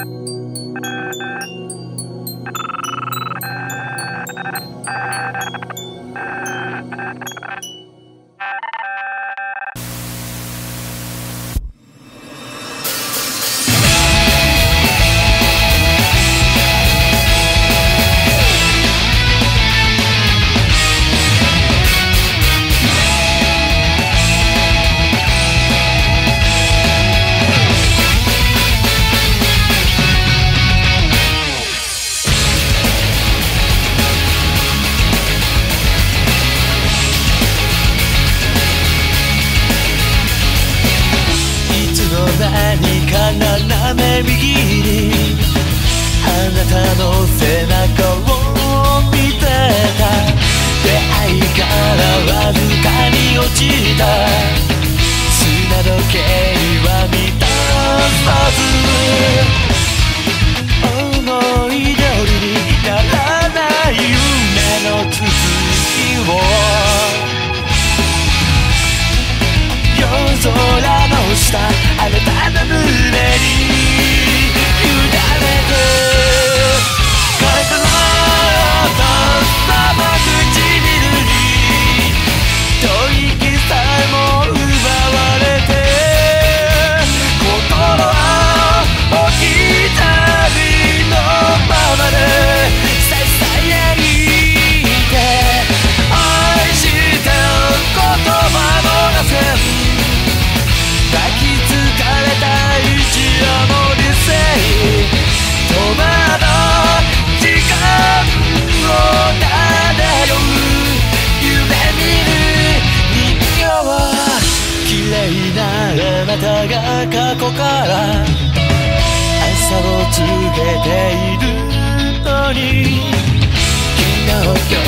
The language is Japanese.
Thank you. か斜め右にあなたの背中を見てた出会いからわずかに落ちた砂時計は満たさずなたが過去から朝を告げているのに昨日